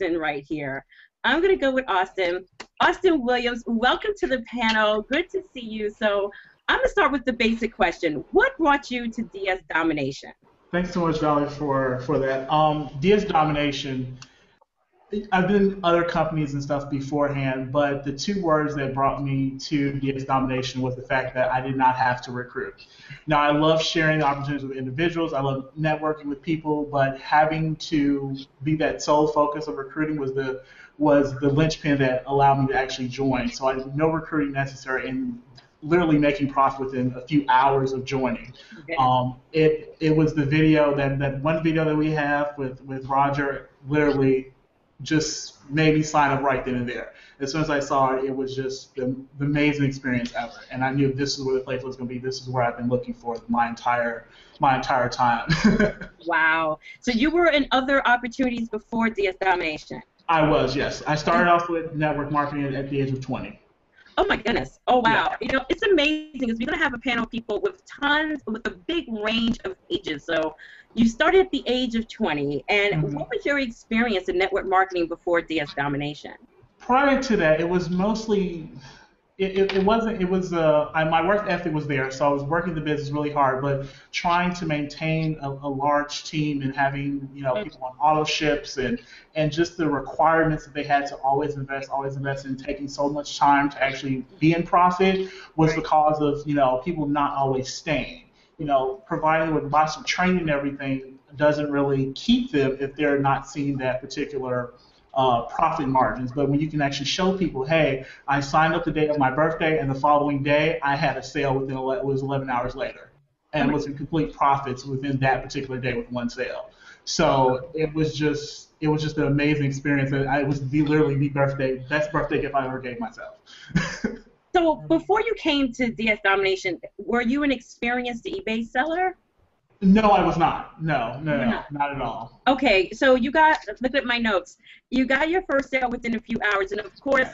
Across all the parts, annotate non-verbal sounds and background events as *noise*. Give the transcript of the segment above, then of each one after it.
Austin right here. I'm going to go with Austin. Austin Williams, welcome to the panel. Good to see you. So I'm going to start with the basic question. What brought you to DS Domination? Thanks so much, Valerie, for, for that. Um, DS Domination, I've been in other companies and stuff beforehand, but the two words that brought me to DS Domination was the fact that I did not have to recruit. Now, I love sharing opportunities with individuals. I love networking with people, but having to be that sole focus of recruiting was the was the linchpin that allowed me to actually join. So I had no recruiting necessary and literally making profit within a few hours of joining. Okay. Um, it it was the video that, that one video that we have with, with Roger literally just made me sign up right then and there. As soon as I saw it, it was just the, the amazing experience ever. And I knew this is where the place was going to be. This is where I've been looking for my entire my entire time. *laughs* wow. So you were in other opportunities before DS Domination. I was, yes. I started off with network marketing at the age of 20. Oh my goodness. Oh wow. You know, it's amazing because we're gonna have a panel of people with tons with a big range of ages. So you started at the age of 20, and mm-hmm. what was your experience in network marketing before DS Domination? Prior to that, it was mostly it, it, it, wasn't it was uh I, my work ethic was there so I was working the business really hard but trying to maintain a, a large team and having you know people on auto ships and and just the requirements that they had to always invest always invest in taking so much time to actually be in profit was the because of you know people not always staying. You know providing with lots of training and everything doesn't really keep them if they're not seeing that particular uh, profit margins. But when you can actually show people, hey, I signed up the day of my birthday, and the following day I had a sale within it was 11 hours later, and was in complete profits within that particular day with one sale. So it was just it was just an amazing experience. And it was the, literally the birthday best birthday gift I ever gave myself. *laughs* so before you came to DS Domination, were you an experienced eBay seller? No, I was not. No, no, no, not. not at all. Okay, so you got look at my notes. You got your first sale within a few hours, and of course,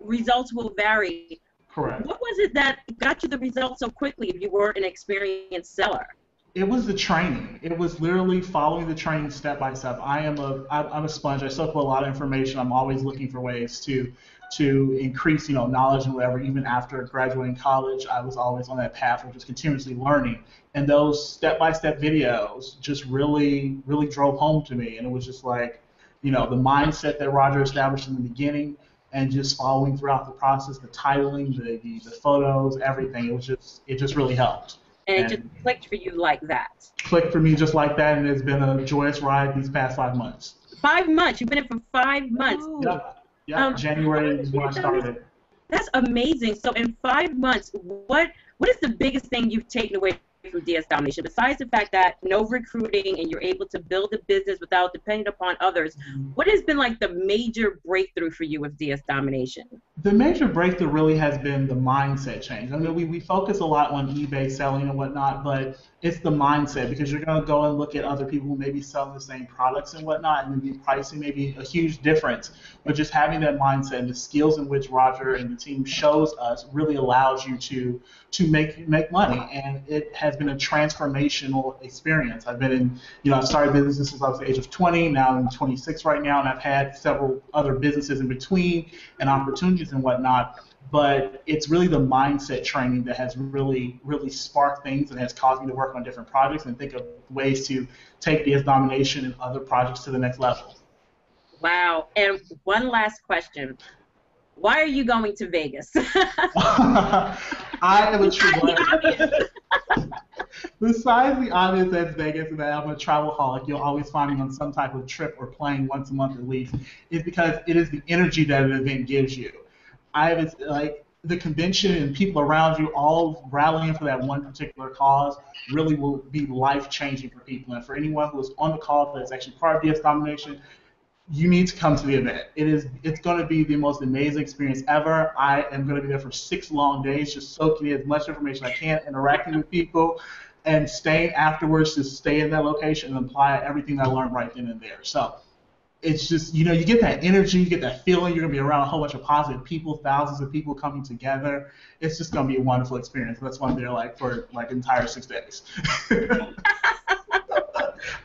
results will vary. Correct. What was it that got you the results so quickly if you were an experienced seller? It was the training. It was literally following the training step by step. I am a I'm a sponge. I soak up a lot of information. I'm always looking for ways to to increase, you know, knowledge and whatever. Even after graduating college, I was always on that path of just continuously learning. And those step-by-step videos just really, really drove home to me. And it was just like, you know, the mindset that Roger established in the beginning, and just following throughout the process, the titling, the, the, the photos, everything. It was just, it just really helped. And, and it just clicked for you like that. Clicked for me just like that, and it's been a joyous ride these past five months. Five months. You've been in for five months. Yep. Yeah, um, January is when I started. That's amazing. So in five months, what what is the biggest thing you've taken away from DS Domination, besides the fact that no recruiting and you're able to build a business without depending upon others, mm-hmm. what has been like the major breakthrough for you with DS Domination? The major breakthrough really has been the mindset change. I mean, we, we focus a lot on eBay selling and whatnot, but it's the mindset because you're going to go and look at other people who may be selling the same products and whatnot, and maybe pricing may be a huge difference. But just having that mindset and the skills in which Roger and the team shows us really allows you to to make make money, and it has been a transformational experience. I've been in, you know, I started businesses since I was the age of 20. Now I'm 26 right now, and I've had several other businesses in between and opportunities and whatnot but it's really the mindset training that has really, really sparked things and has caused me to work on different projects and think of ways to take DS Domination and other projects to the next level. Wow. And one last question. Why are you going to Vegas? *laughs* *laughs* I am a true Besides the obvious *laughs* that's Vegas and that I'm a travel holic, you'll always find me on some type of trip or plane once a month at least, is because it is the energy that an event gives you. I have like the convention and people around you all rallying for that one particular cause really will be life changing for people. And for anyone who is on the call that's actually part of DS Domination, you need to come to the event. It is it's going to be the most amazing experience ever. I am going to be there for six long days, just soaking in as much information I can, interacting with people, and staying afterwards to stay in that location and apply everything I learned right then and there. So it's just you know you get that energy, you get that feeling. You're gonna be around a whole bunch of positive people, thousands of people coming together. It's just gonna be a wonderful experience. That's why they're like for like entire six days. *laughs*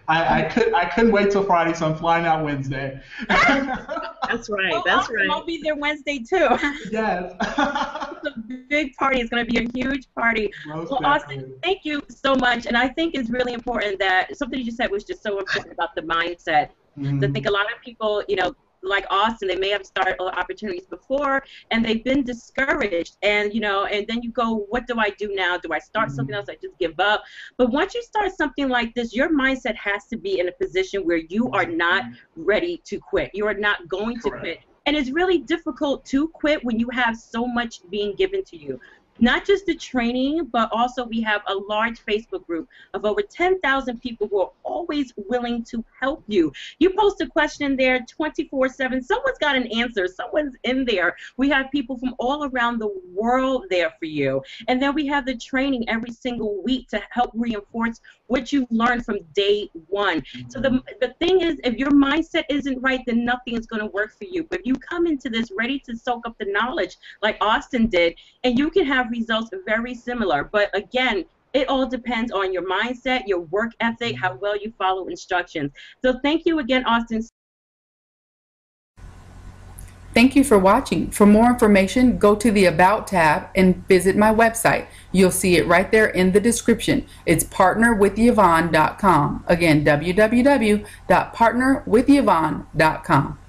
I, I could I couldn't wait till Friday, so I'm flying out Wednesday. *laughs* That's right. That's awesome. right. I'll be there Wednesday too. *laughs* yes. it's a big party. It's going to be a huge party. Most Well, definitely. Austin, thank you so much. And I think it's really important that something you just said was just so important about the mindset. I Mhm. think a lot of people, you know, like Austin, they may have started opportunities before and they've been discouraged. And, you know, and then you go, what do I do now? Do I start something Mhm. else? I just give up. But once you start something like this, your mindset has to be in a position where you are not ready to quit. You are not going to quit. And it's really difficult to quit when you have so much being given to you. Not just the training, but also we have a large Facebook group of over 10,000 people who are always willing to help you. You post a question there 24 7. Someone's got an answer, someone's in there. We have people from all around the world there for you. And then we have the training every single week to help reinforce what you learned from day one. So the the thing is, if your mindset isn't right, then nothing is going to work for you. But if you come into this ready to soak up the knowledge, like Austin did, and you can have results very similar. But again, it all depends on your mindset, your work ethic, how well you follow instructions. So thank you again, Austin. Thank you for watching. For more information, go to the About tab and visit my website. You'll see it right there in the description. It's partnerwithyvonne.com. Again, www.partnerwithyvonne.com.